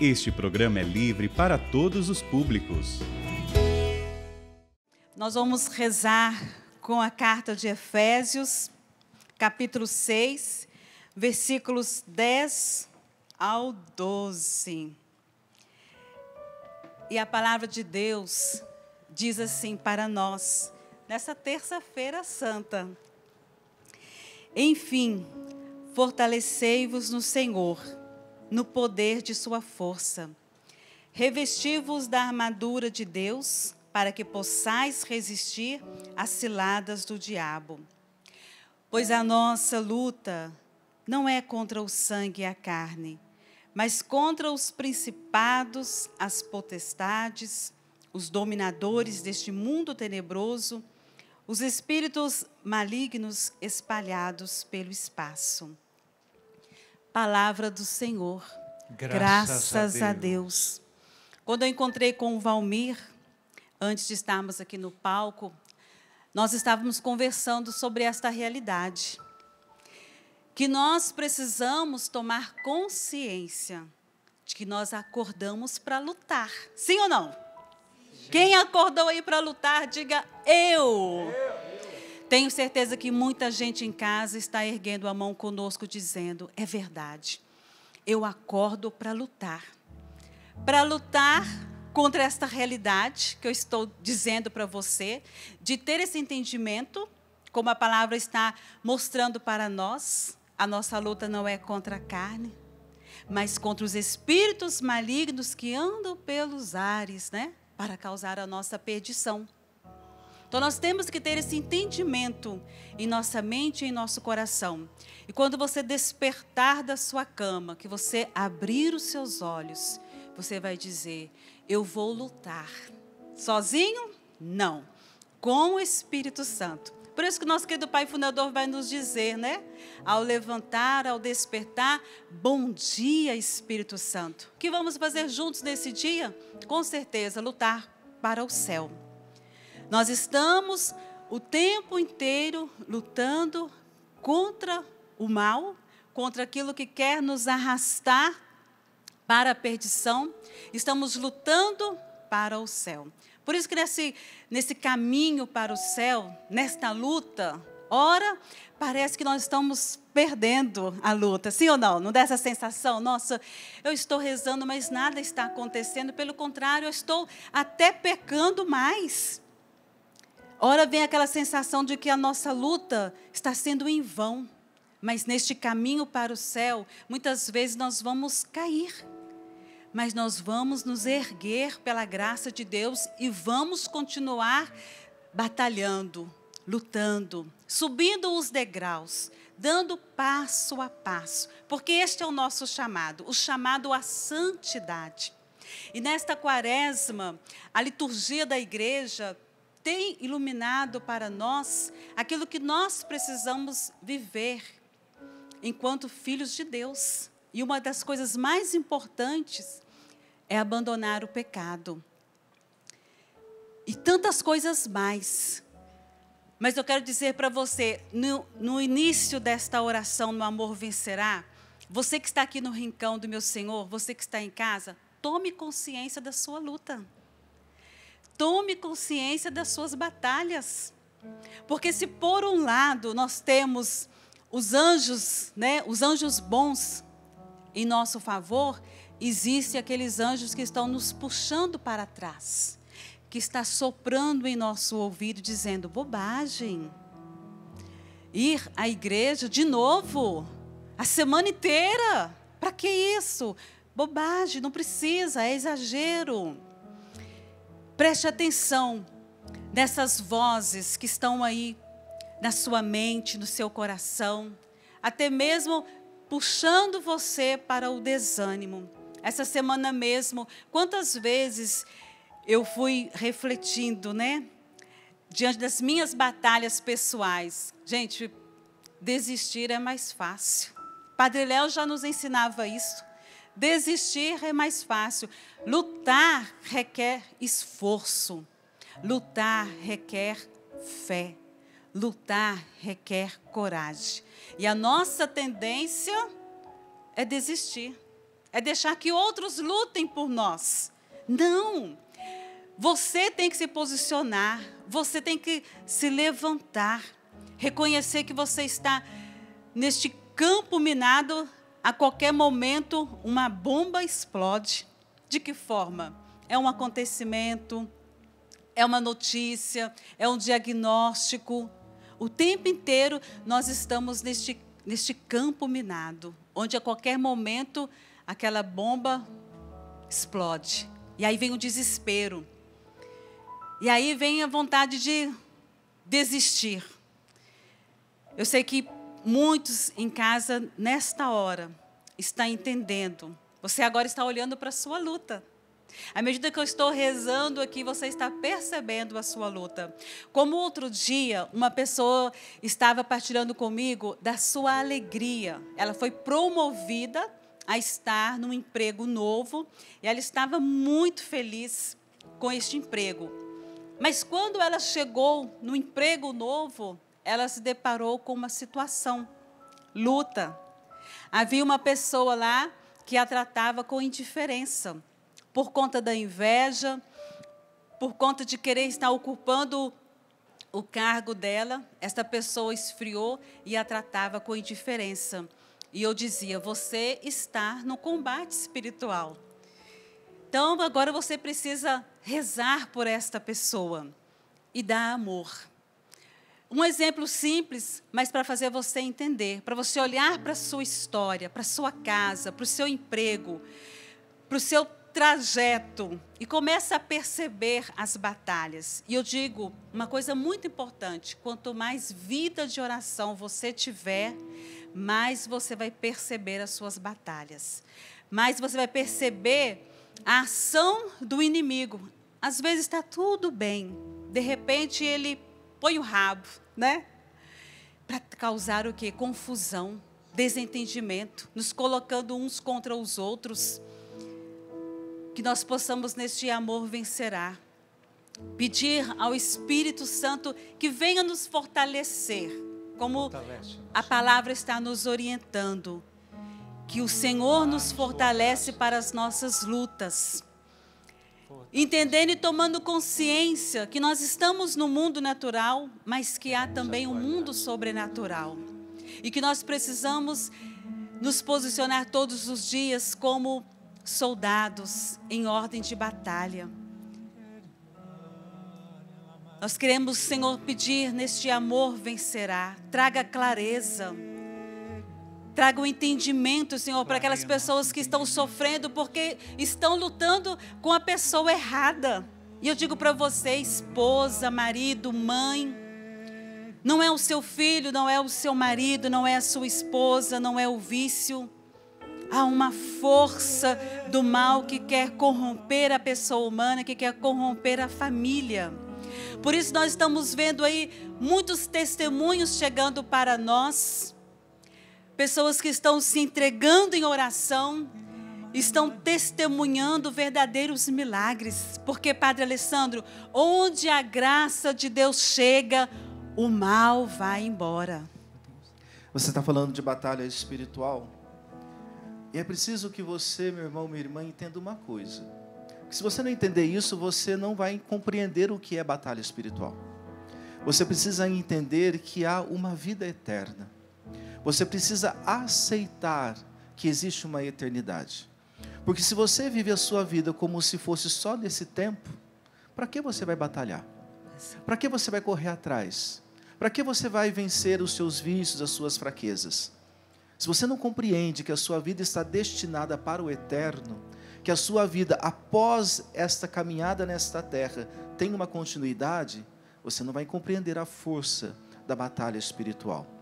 Este programa é livre para todos os públicos. Nós vamos rezar com a carta de Efésios, capítulo 6, versículos 10 ao 12. E a palavra de Deus diz assim para nós, nessa terça-feira santa: Enfim, fortalecei-vos no Senhor, no poder de Sua força. Revesti-vos da armadura de Deus, para que possais resistir às ciladas do diabo. Pois a nossa luta não é contra o sangue e a carne, mas contra os principados, as potestades, os dominadores deste mundo tenebroso, os espíritos malignos espalhados pelo espaço. Palavra do Senhor. Graças, Graças a, Deus. a Deus. Quando eu encontrei com o Valmir, antes de estarmos aqui no palco, nós estávamos conversando sobre esta realidade. Que nós precisamos tomar consciência de que nós acordamos para lutar. Sim ou não? Quem acordou aí para lutar, diga eu. Tenho certeza que muita gente em casa está erguendo a mão conosco, dizendo: é verdade, eu acordo para lutar. Para lutar contra esta realidade que eu estou dizendo para você, de ter esse entendimento, como a palavra está mostrando para nós, a nossa luta não é contra a carne, mas contra os espíritos malignos que andam pelos ares, né? Para causar a nossa perdição. Então nós temos que ter esse entendimento em nossa mente e em nosso coração. E quando você despertar da sua cama, que você abrir os seus olhos, você vai dizer: Eu vou lutar. Sozinho? Não. Com o Espírito Santo. Por isso que o nosso querido Pai Fundador vai nos dizer, né? Ao levantar, ao despertar, bom dia, Espírito Santo. O que vamos fazer juntos nesse dia? Com certeza, lutar para o céu. Nós estamos o tempo inteiro lutando contra o mal, contra aquilo que quer nos arrastar para a perdição. Estamos lutando para o céu. Por isso que nesse, nesse caminho para o céu, nesta luta, ora, parece que nós estamos perdendo a luta, sim ou não? Não dá essa sensação? Nossa, eu estou rezando, mas nada está acontecendo. Pelo contrário, eu estou até pecando mais. Ora vem aquela sensação de que a nossa luta está sendo em vão. Mas neste caminho para o céu, muitas vezes nós vamos cair. Mas nós vamos nos erguer pela graça de Deus e vamos continuar batalhando, lutando, subindo os degraus, dando passo a passo, porque este é o nosso chamado, o chamado à santidade. E nesta quaresma, a liturgia da igreja tem iluminado para nós aquilo que nós precisamos viver enquanto filhos de Deus. E uma das coisas mais importantes é abandonar o pecado. E tantas coisas mais. Mas eu quero dizer para você, no, no, início desta oração, no Amor Vencerá, você que está aqui no rincão do meu Senhor, você que está em casa, tome consciência da sua luta. Tome consciência das suas batalhas. Porque se por um lado nós temos os anjos, né, os anjos bons em nosso favor, existem aqueles anjos que estão nos puxando para trás, que está soprando em nosso ouvido dizendo bobagem. Ir à igreja de novo, a semana inteira. Para que isso? Bobagem, não precisa, é exagero. Preste atenção nessas vozes que estão aí na sua mente, no seu coração, até mesmo puxando você para o desânimo. Essa semana mesmo, quantas vezes eu fui refletindo, né? Diante das minhas batalhas pessoais. Gente, desistir é mais fácil. Padre Léo já nos ensinava isso. Desistir é mais fácil. Lutar requer esforço. Lutar requer fé. Lutar requer coragem. E a nossa tendência é desistir. é deixar que outros lutem por nós. Não! Você tem que se posicionar, você tem que se levantar, reconhecer que você está neste campo minado, a qualquer momento uma bomba explode. De que forma? É um acontecimento, é uma notícia, é um diagnóstico. O tempo inteiro nós estamos neste, neste campo minado, onde a qualquer momento aquela bomba explode. E aí vem o desespero. E aí vem a vontade de desistir. Eu sei que muitos em casa, nesta hora, estão entendendo. Você agora está olhando para a sua luta. À medida que eu estou rezando aqui, você está percebendo a sua luta. Como outro dia, uma pessoa estava partilhando comigo da sua alegria. Ela foi promovida a estar num emprego novo e ela estava muito feliz com este emprego. Mas quando ela chegou no emprego novo, ela se deparou com uma situação, luta. Havia uma pessoa lá que a tratava com indiferença, por conta da inveja, por conta de querer estar ocupando o cargo dela, esta pessoa esfriou e a tratava com indiferença. E eu dizia: você está no combate espiritual. Então, agora você precisa rezar por esta pessoa e dar amor. Um exemplo simples, mas para fazer você entender, para você olhar para a sua história, para a sua casa, para o seu emprego, para o seu trajeto e começa a perceber as batalhas. E eu digo uma coisa muito importante: quanto mais vida de oração você tiver, mais você vai perceber as suas batalhas, mais você vai perceber a ação do inimigo. Às vezes está tudo bem, de repente ele põe o rabo, né? Para causar o quê? Confusão, desentendimento, nos colocando uns contra os outros. Que nós possamos neste amor vencerá. Pedir ao Espírito Santo que venha nos fortalecer, como a palavra está nos orientando que o Senhor nos fortalece para as nossas lutas. Entendendo e tomando consciência que nós estamos no mundo natural, mas que há também um mundo sobrenatural. E que nós precisamos nos posicionar todos os dias como soldados em ordem de batalha. Nós queremos, Senhor, pedir neste amor vencerá, traga clareza Traga o um entendimento, Senhor, para aquelas pessoas que estão sofrendo porque estão lutando com a pessoa errada. E eu digo para você, esposa, marido, mãe, não é o seu filho, não é o seu marido, não é a sua esposa, não é o vício. Há uma força do mal que quer corromper a pessoa humana, que quer corromper a família. Por isso nós estamos vendo aí muitos testemunhos chegando para nós pessoas que estão se entregando em oração, estão testemunhando verdadeiros milagres. Porque, Padre Alessandro, onde a graça de Deus chega, o mal vai embora. Você está falando de batalha espiritual? E é preciso que você, meu irmão, minha irmã, entenda uma coisa. Que se você não entender isso, você não vai compreender o que é batalha espiritual. Você precisa entender que há uma vida eterna. Você precisa aceitar que existe uma eternidade. Porque se você vive a sua vida como se fosse só desse tempo, para que você vai batalhar? Para que você vai correr atrás? Para que você vai vencer os seus vícios, as suas fraquezas? Se você não compreende que a sua vida está destinada para o eterno, que a sua vida após esta caminhada nesta terra tem uma continuidade, você não vai compreender a força da batalha espiritual.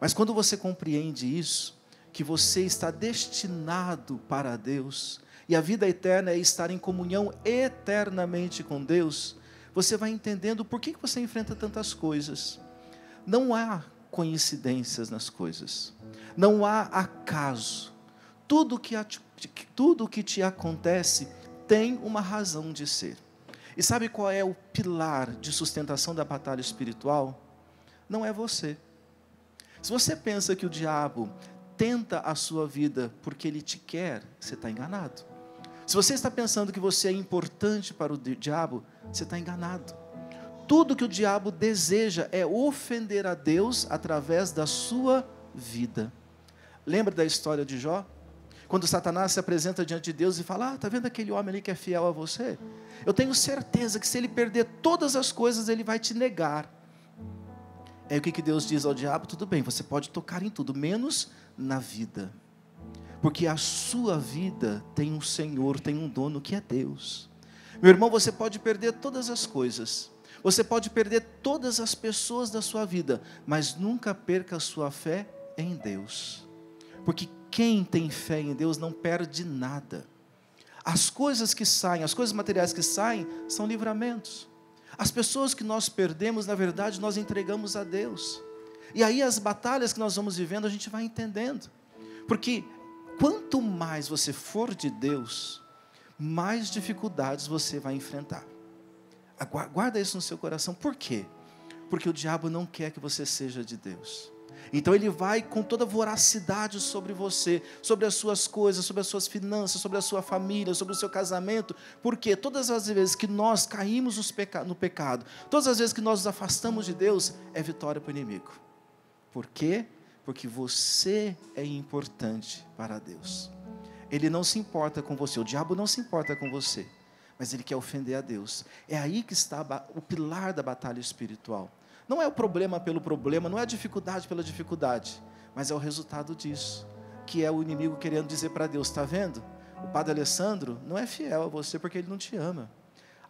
Mas quando você compreende isso, que você está destinado para Deus, e a vida eterna é estar em comunhão eternamente com Deus, você vai entendendo por que você enfrenta tantas coisas. Não há coincidências nas coisas, não há acaso. Tudo que, tudo que te acontece tem uma razão de ser. E sabe qual é o pilar de sustentação da batalha espiritual? Não é você se você pensa que o diabo tenta a sua vida porque ele te quer, você está enganado. Se você está pensando que você é importante para o diabo, você está enganado. Tudo que o diabo deseja é ofender a Deus através da sua vida. Lembra da história de Jó? Quando Satanás se apresenta diante de Deus e fala: Ah, está vendo aquele homem ali que é fiel a você? Eu tenho certeza que se ele perder todas as coisas, ele vai te negar. É o que, que Deus diz ao diabo: tudo bem, você pode tocar em tudo, menos na vida. Porque a sua vida tem um Senhor, tem um dono que é Deus. Meu irmão, você pode perder todas as coisas, você pode perder todas as pessoas da sua vida, mas nunca perca a sua fé em Deus. Porque quem tem fé em Deus não perde nada. As coisas que saem, as coisas materiais que saem, são livramentos. As pessoas que nós perdemos, na verdade, nós entregamos a Deus. E aí as batalhas que nós vamos vivendo, a gente vai entendendo. Porque quanto mais você for de Deus, mais dificuldades você vai enfrentar. Guarda isso no seu coração. Por quê? Porque o diabo não quer que você seja de Deus. Então ele vai com toda voracidade sobre você, sobre as suas coisas, sobre as suas finanças, sobre a sua família, sobre o seu casamento, porque todas as vezes que nós caímos no pecado, todas as vezes que nós nos afastamos de Deus, é vitória para o inimigo. Por quê? Porque você é importante para Deus. Ele não se importa com você, o diabo não se importa com você, mas ele quer ofender a Deus. É aí que está o pilar da batalha espiritual. Não é o problema pelo problema, não é a dificuldade pela dificuldade, mas é o resultado disso, que é o inimigo querendo dizer para Deus: está vendo? O padre Alessandro não é fiel a você porque ele não te ama.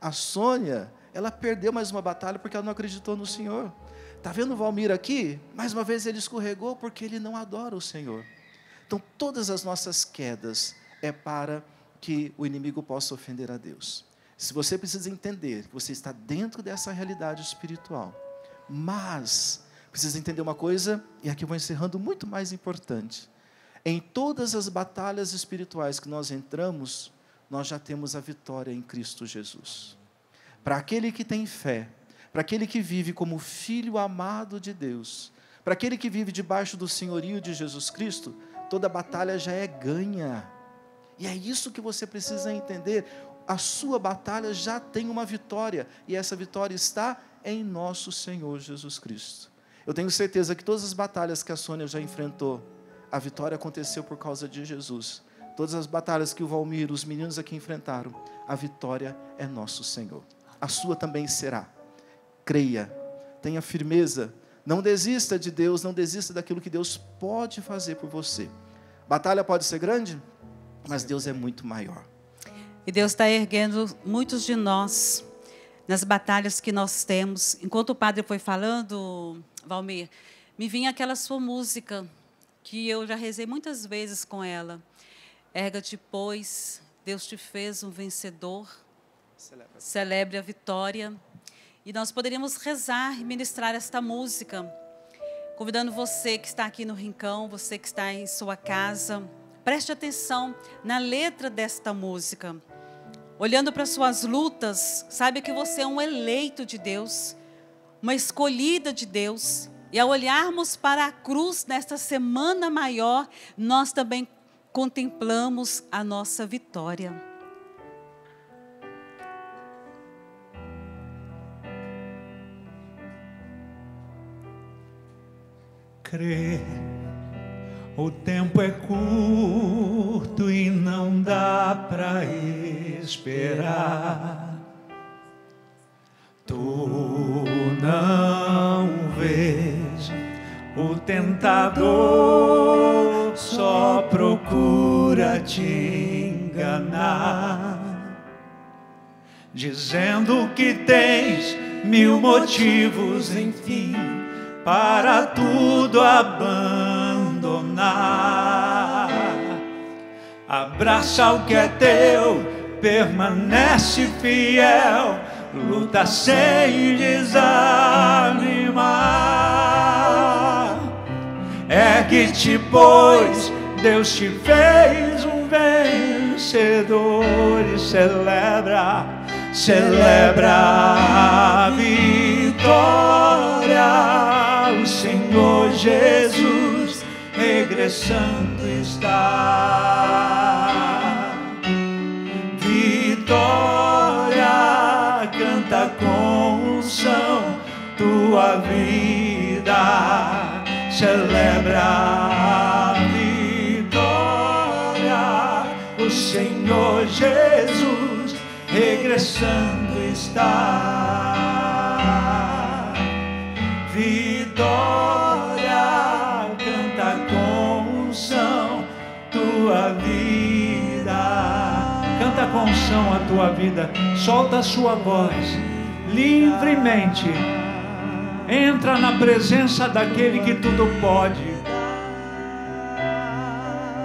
A Sônia, ela perdeu mais uma batalha porque ela não acreditou no Senhor. Está vendo o Valmir aqui? Mais uma vez ele escorregou porque ele não adora o Senhor. Então, todas as nossas quedas é para que o inimigo possa ofender a Deus. Se você precisa entender que você está dentro dessa realidade espiritual, mas, precisa entender uma coisa, e aqui eu vou encerrando muito mais importante. Em todas as batalhas espirituais que nós entramos, nós já temos a vitória em Cristo Jesus. Para aquele que tem fé, para aquele que vive como filho amado de Deus, para aquele que vive debaixo do senhorio de Jesus Cristo, toda batalha já é ganha. E é isso que você precisa entender. A sua batalha já tem uma vitória, e essa vitória está em nosso Senhor Jesus Cristo. Eu tenho certeza que todas as batalhas que a Sônia já enfrentou, a vitória aconteceu por causa de Jesus. Todas as batalhas que o Valmir, os meninos aqui enfrentaram, a vitória é nosso Senhor. A sua também será. Creia, tenha firmeza, não desista de Deus, não desista daquilo que Deus pode fazer por você. Batalha pode ser grande, mas Deus é muito maior. E Deus está erguendo muitos de nós nas batalhas que nós temos. Enquanto o padre foi falando, Valmir, me vinha aquela sua música, que eu já rezei muitas vezes com ela. Erga-te, pois, Deus te fez um vencedor, celebre. celebre a vitória. E nós poderíamos rezar e ministrar esta música, convidando você que está aqui no Rincão, você que está em sua casa, preste atenção na letra desta música olhando para suas lutas, saiba que você é um eleito de Deus, uma escolhida de Deus. E ao olharmos para a cruz nesta semana maior, nós também contemplamos a nossa vitória. Crer o tempo é curto e não dá para esperar. Tu não vês. O tentador só procura te enganar, dizendo que tens mil motivos, enfim, para tudo abandonar Abraça o que é teu, permanece fiel, luta sem desanimar. É que te pois, Deus te fez um vencedor e celebra, celebra a vitória, o Senhor Jesus regressando está. Vitória, canta com unção tua vida, celebra a vitória. O Senhor Jesus regressando está. Com unção a tua vida. Solta a sua voz livremente. Entra na presença daquele que tudo pode.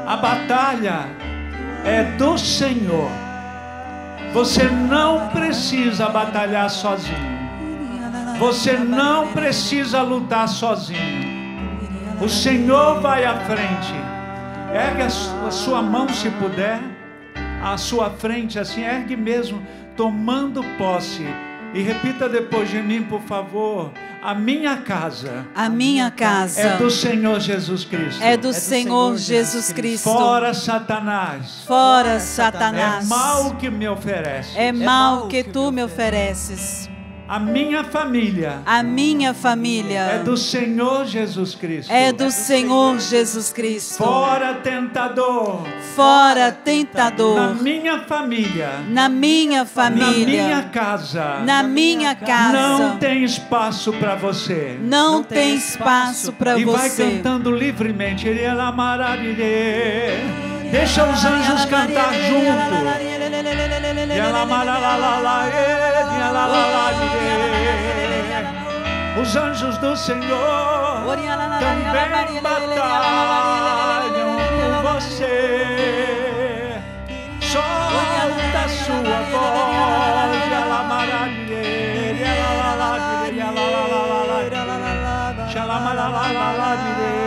A batalha é do Senhor. Você não precisa batalhar sozinho. Você não precisa lutar sozinho. O Senhor vai à frente. Ergue a su- a sua mão se puder, à sua frente, assim, ergue mesmo, tomando posse. E repita depois de mim, por favor. A minha casa A minha casa é do Senhor Jesus Cristo. é do Senhor Jesus Cristo. Fora Satanás. Fora É Satanás. mal que me oferece. É mal que tu me ofereces. A minha família A minha família é do Senhor Jesus Cristo. é do Senhor Jesus Cristo. Fora tentador. Fora Na tentador. minha família. Na minha Na minha família. casa. Na minha Não casa. tem espaço para você. Não tem espaço para E vai você. cantando livremente. Ele é. Deixa os anjos cantar junto. E ela e lalalire. Os anjos do Senhor também batalham por você. Solta a sua voz, e e e e ela malalalala,